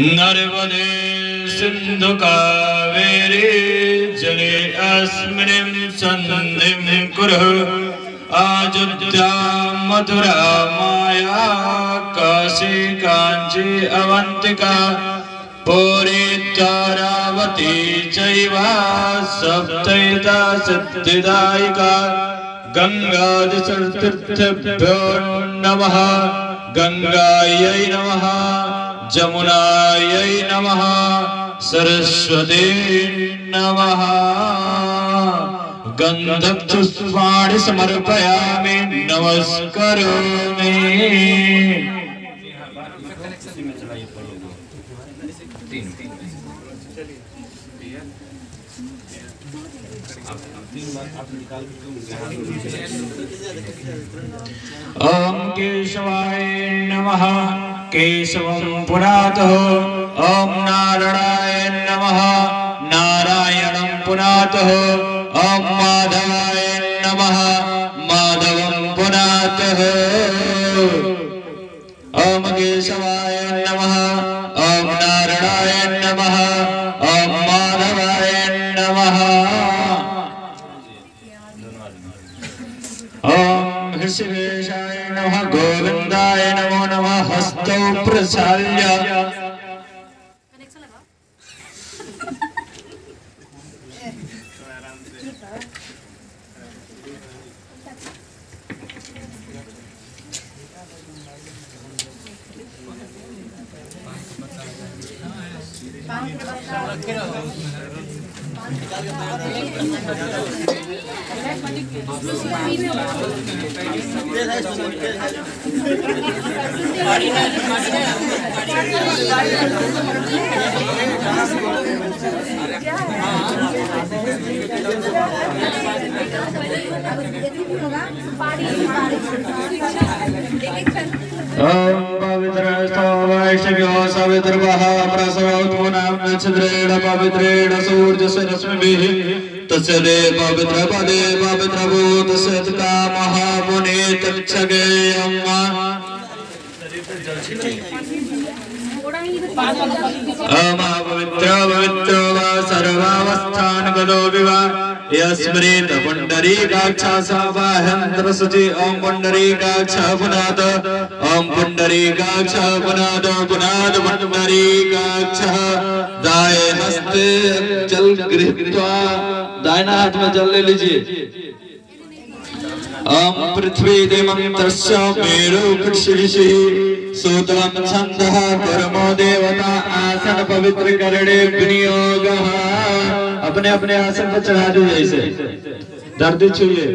नर्मदे सिन्धु कावेरी, जले अस्मिन् सन्धिं कुरु, अयोध्या मथुरा माया, काशी काञ्ची अवन्तिका, पुरी तारावती चैव सप्तैता सिद्धिदायिका गङ्गादितीर्थभ्यो नमः, गङ्गायै नमः। जमुनायै नमः। सरस्वती नमः। गन्धपुष्पाणि समर्पयामि। नमस्करोमि। ॐ केशवाय नमः। केशवं पुरातः ॐ नारायण नमः। नारायणं पुरातः ॐ माधवाय नमः गोविन्दाय नमो नमः हस्तौ प्रसाल्य कनेक्शन लगा नक्षत्रेण पवित्रेण सूर्यस्य रश्मिभिः दे पवित्र पदे पवित्रभूतस्य कामः मुने तक्षगेयम् अमापवित्र पवित्र वा सर्वावस्थान गदो विवा। यस्मृत पुण्डरीकाक्षा साबाह्यन्त्र शुचि ॐ पुण्डरीकाक्ष पुनाद ॐ पुण्डरीकाक्ष पुनाद पुनाद पुण्डरीकाक्ष दाय जल गृहीत्वा दाहिना हाथ में जल ले लीजिए। ॐ पृथ्वी देवन्तस्य मेरु कृषिषि सूतवं छन्दः कर्मो देवता आसन पवित्र करणे विनियोगः। अपने अपने आसन पर चढ़ा दो जैसे। दर्द छुए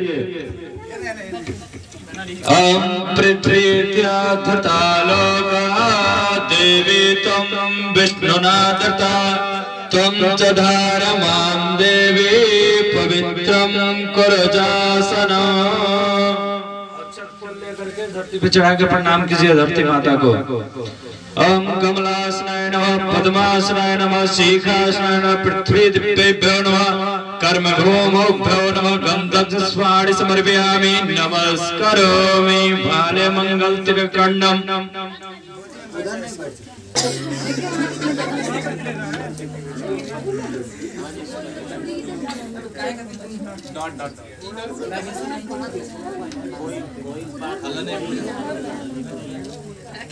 देवी त्वं विष्णुना धृता त्वं च धार माँ देवी पवित्रं कुरजासना। धरती पे चढ़ा के प्रणाम कीजिए, धरती माता को। ओम कमलासनाय नमः पद्मासनाय नमः शीघ्रासनाय नमः। पृथ्वी दिव्येभ्यो नमः। कर्म भूमोभ्यो नमः गन्धस्वाणि समर्पयामि। नमस्करोमि। भाले मंगल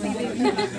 तिरकण्डम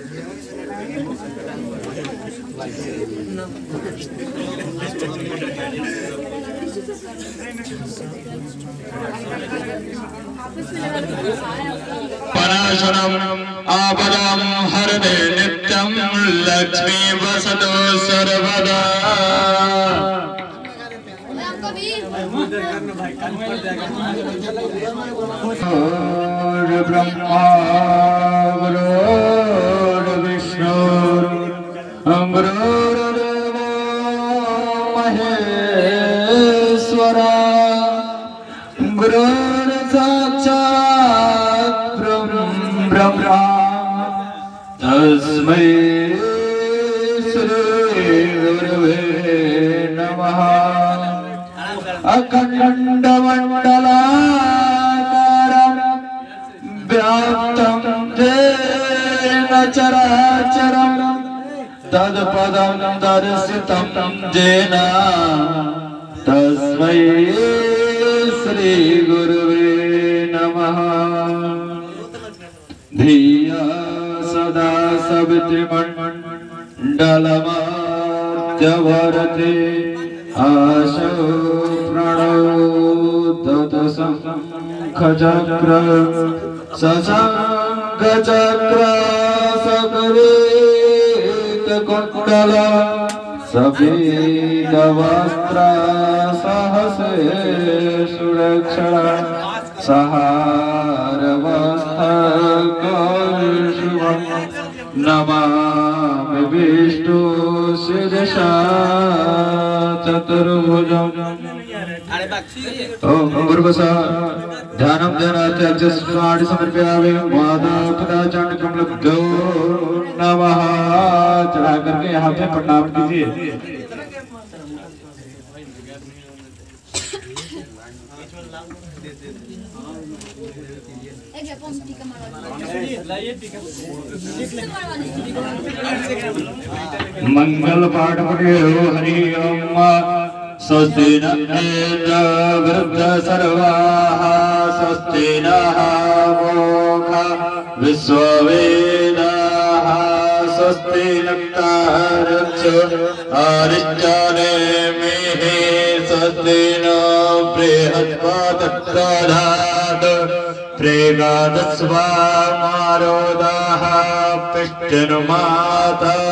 पराशरम् आपदां हरते नित्यं लक्ष्मी वसतु सर्वदा। भी ब्रह्मा महेश्वरा गुरुर्साक्षात् ब्रह्म ब्रह्मा। तस्मै श्री गुरवे नमः। अखण्डमण्डलाकारं तत्पदं दर्शितं येन तस्मै श्रीगुरुवे नमः। धिया सदा सवितृमण्डलमाद्यवरते आशो प्रणोदत शङ्खचक्र सभी सफेदवस्त्र सहसे सुरक्षण सहारवस्थकौशुभम् नमः विष्णु शिरसा चतुर्भुजम्। ओम गुरुवसा ध्यानं ध्यानात् स्वाणि समर्पयामि माता पिता कमल नमः चढ़ा करके यहाँ पे प्रणाम कीजिए मंगल पाठ पठे हरि ओम। स्वस्ति न इंद्र वृद्ध सर्वाः स्वस्ति नः विश्ववेदाः स्वस्ति नक्तारक्षो आरिश्चानेमिः स्वस्ति नो बृहस्पतिप्रधात् प्रेगादस्वामारोदाः पिष्टनुमातरः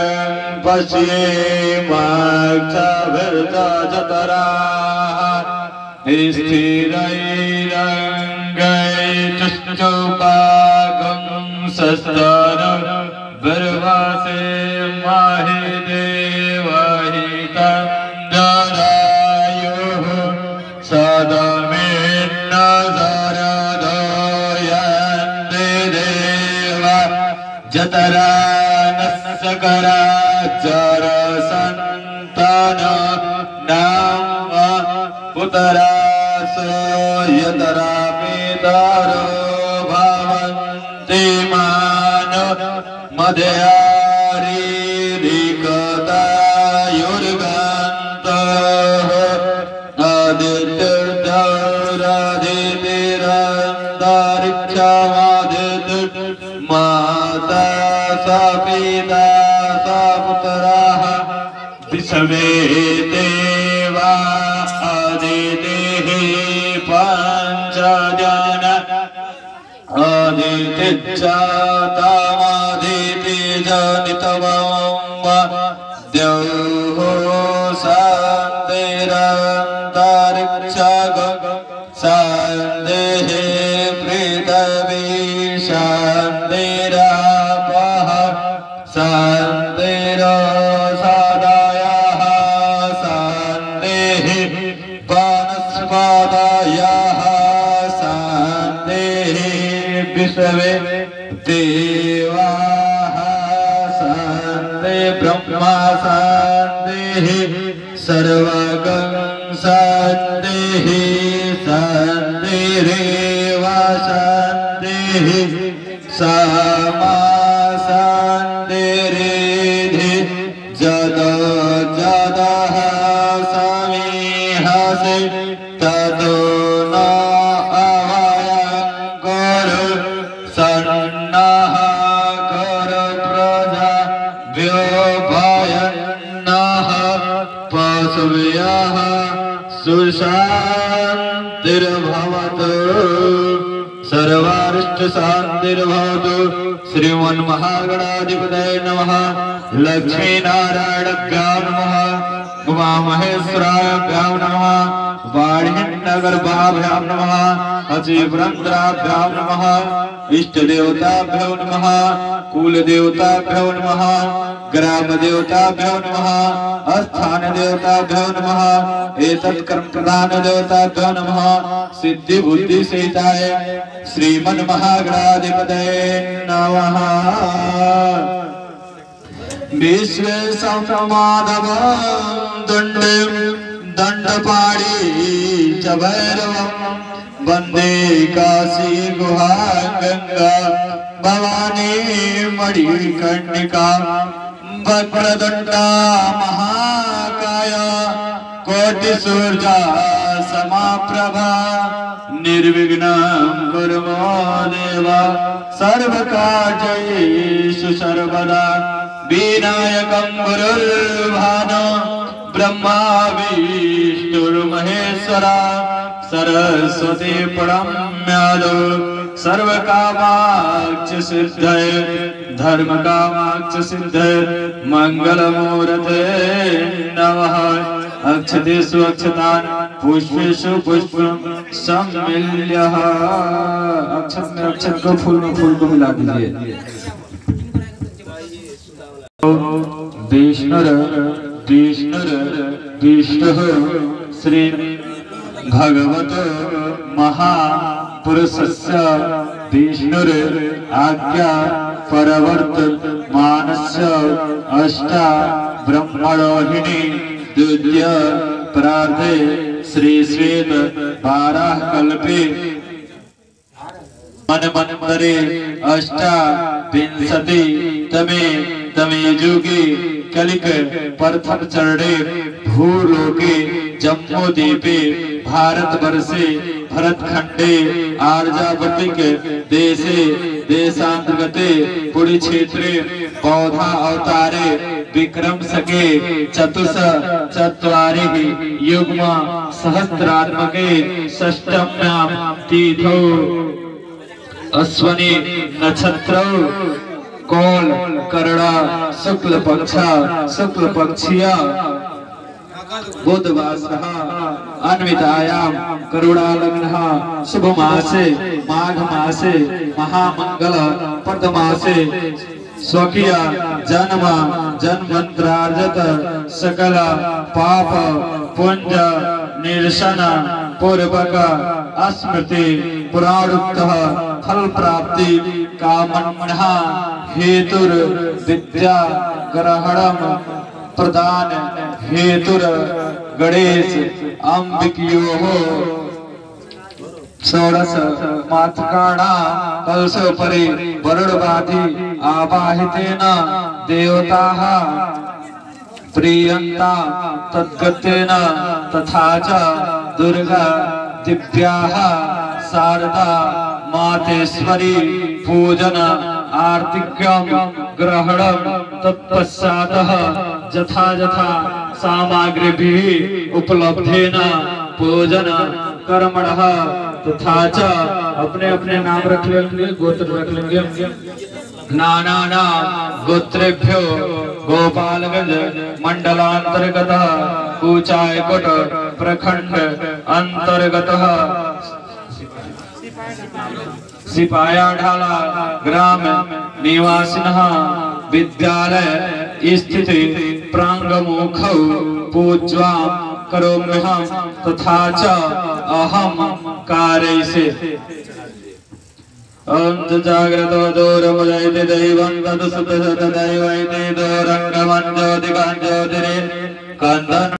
ये मा च विरचतरा स्थिरैरङ्गैतुष्टोपाकं सर्वासे माहिदेवाहि तन्द्रदायुः सदमे जतरा न सकरा रा सयतरा पितारो भाव श्रीमान मदयारीरिकदायुर्गन्तः आदितौ माता स पिता स पुतराः विषमे आदितिच्चातामादिति जनितवम्ब द्यौः विष्णवे देवा सन्ते ब्रह्मा सन्दे सर्वग सन्दे सन्दे रेवा सन्दे सन्देरेधि सर्वारिष्टशान्तिर्भवतु श्रीमन्महागणाधिपतये नमः। लक्ष्मीनारायणभ्यां नमः। उमामहेश्वराभ्यां नमः। वाणिनगरभाभ्यां नमः। अचिवरन्द्राभ्यां नमः। इष्टदेवताभ्यो नमः। कुलदेवताभ्यो नमः। ग्रामदेवताभ्यो नमः। स्थानदेवताभ्यो नमः। एतत् कर्म प्रधान देवताभ्यो नमः। सिद्धि बुद्धि सहिताय श्रीमन्महागणाधिपतये नमः। विश्व समाधव दण्ड दण्डपाणि च भैरवम् वंदे काशी गुहा गङ्गा भवानी मणिकर्णिका, वक्रदण्डा महाकाय कोटिसूर्या समाप्रभा निर्विघ्नं कुरु मो देव, सर्वकार्येषु सर्वदा विनायकं गुरुर्भानु ब्रह्मा विष्णुर्महेश्वरा सरस्वती प्रणम्यादो सर्वकामाक्ष सिद्धये धर्मकामाक्ष सिद्धये मङ्गलमूर्ते नमः। अक्षतेषु अक्षतान् पुष्पेषु पुष्पं सम्मिल्य। अक्षत में अक्षत को फूल में फूल को मिला दीजिए। विष्णुर विष्णुर विष्णु श्री भगवत महापुरुषस्य विष्णुर आज्ञा परवर्त मानस्य अष्टा ब्रह्मणोहिणी द्वितीय प्रार्थे श्री श्वेत बारह कल्पे मन मनमरे अष्टा विंशति तमे तमे युगे कलिक प्रथम चरणे भूलोके जम्मू द्वीपे भारत वर्षे भरत खंडे आर्यावर्तिक देशे देशांतर्गते पुरी क्षेत्रे बौद्धा अवतारे, विक्रम सके चतुष चत्वारिः, युग्म सहस्रात्मके षष्टम्यां तिथौ अश्वनी नक्षत्र कौल करणा शुक्ल पक्ष, शुक्ल पक्षिया। बुधवासः अन्वितायां करुणालग्नः शुभ मासे माघ मासे महामंगल प्रद मासे स्वकीय, जन्म, जन्मंत्रार्जत, सकल, पाप, पुंज, निरसन। पूर्वक स्मृति पुराणुक्त फल प्राप्ति कामन्नः हेतुर विद्या ग्रहणम प्रदान हेतुर गणेश अंबिकयो षोडश मातृकाणा कलशोपरि वरुणवादी आवाहितेन देवताः प्रियन्ता तद्गतेन तथा च दुर्गा, दिव्याः, शारदा, मातेश्वरी, पूजन आर्तिक्यं ग्रहणं तत्पश्चातः यथा यथा सामग्रीभिः उपलब्धेन पूजन, कर्मणः तथा च अपने अपने नाम रख लेंगे, गोत्र रख लेंगे। नाना नाम गोत्रेभ्यो, गोपालगंज मंडलांतर्गत कूचायकोट प्रखंड अंतर्गत सिपाया ढाला ग्राम निवासिनः विद्यालय स्थित प्रांगमुखौ पूज्वां करोम्यहं तथा च अहं कारयिषे। ॐ च जाग्रतो दूरमुदयति दैवं तदुसुतसतदैवैति ज्योतिकाञ्ज्योतिरे कान्तन्